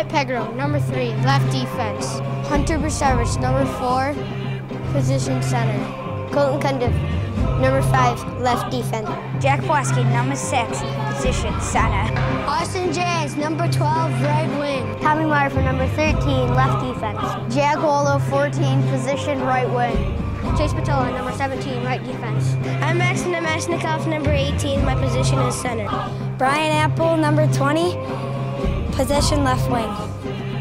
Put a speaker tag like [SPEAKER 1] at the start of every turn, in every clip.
[SPEAKER 1] Wyatt Pegram, number three, left defense.
[SPEAKER 2] Hunter Brusevich, number four, position center.
[SPEAKER 3] Colton Cundiff, number five, left defense.
[SPEAKER 4] Jack Pulaski, number six, position center.
[SPEAKER 2] Austin Jazz, number 12, right wing.
[SPEAKER 3] Tommy Meyer for number 13, left defense.
[SPEAKER 2] Jack Wallow, 14, position right wing.
[SPEAKER 3] Chase Patola, number 17, right defense.
[SPEAKER 5] I'm Max Nemashnikov, number 18. My position is center.
[SPEAKER 2] Brian Apple, number 20, position left wing.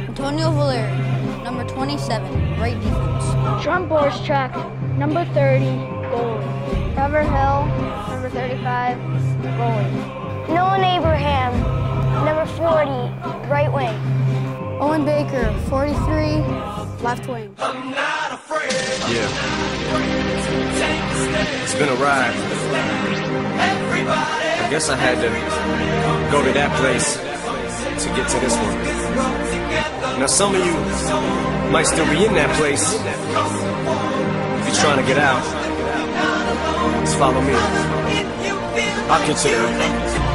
[SPEAKER 6] Antonio Valeri, number 27, right defense.
[SPEAKER 1] John Borschak, number 30, goalie.
[SPEAKER 2] Trevor Hill, number 35, goalie.
[SPEAKER 3] Nolan Abraham, number 40, right wing.
[SPEAKER 2] Owen Baker, 43, left wing.
[SPEAKER 7] Yeah. It's been a ride. I guess I had to go to that place to get to this one. Now, some of you might still be in that place. If you're trying to get out, just follow me. I'll you there.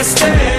[SPEAKER 7] a stand.